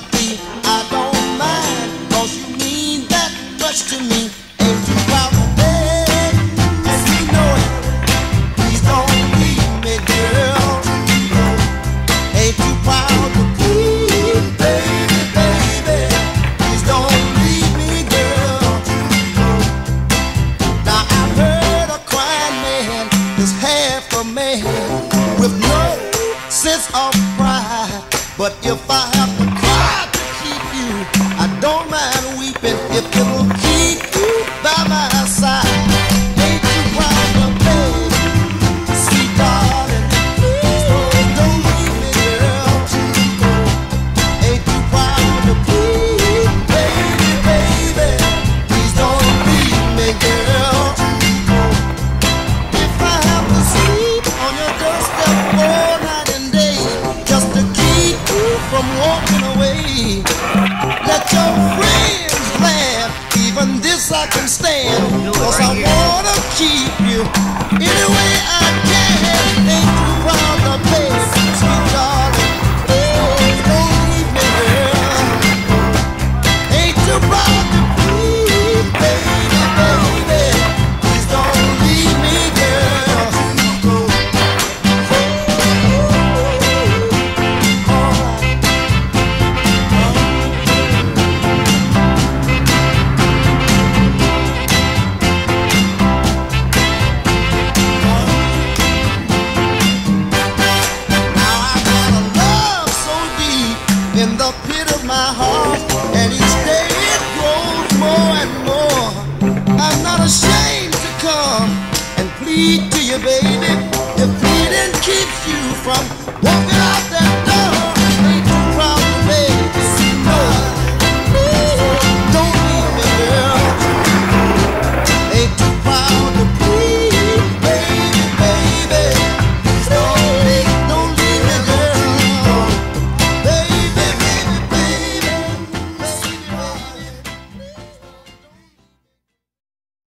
me. I don't mind, cause you mean that much to me. Ain't you proud baby, baby. Please don't leave me, girl. Now I've heard a man is half a man with no sense of pride. But if I if I can stand, cause I wanna keep you anyway. I to you, baby. If pleading keeps you from walking